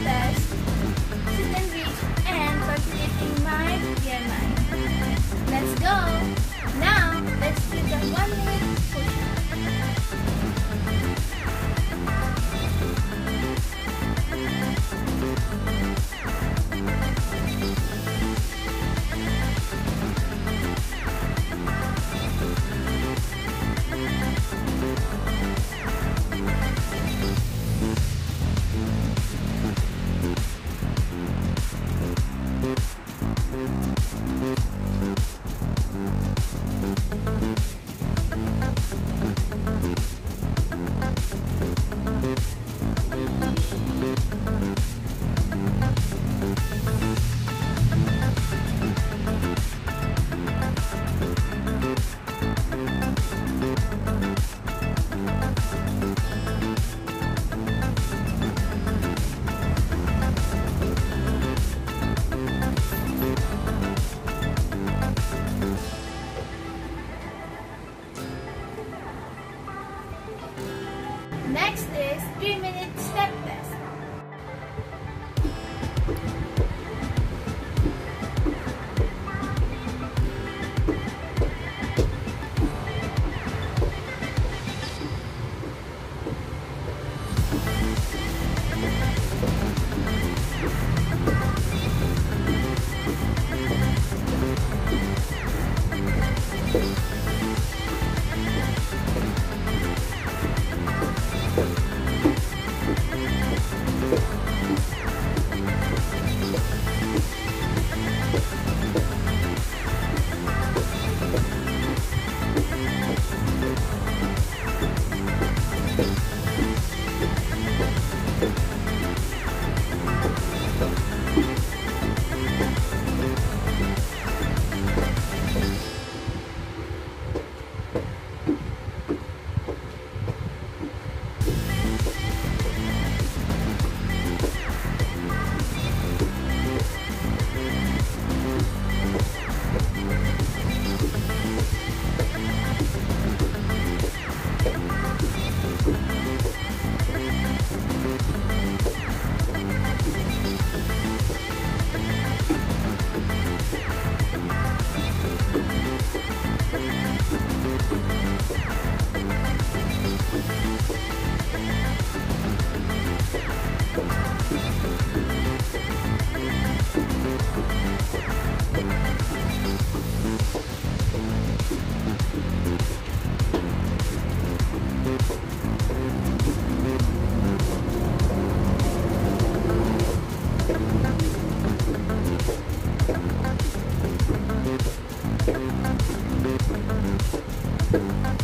of 3 minute step test, sit and calculating my BMI. Let's go! Next is 3 minute step test.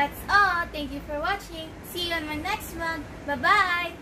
That's all. Thank you for watching. See you on my next vlog. Bye-bye.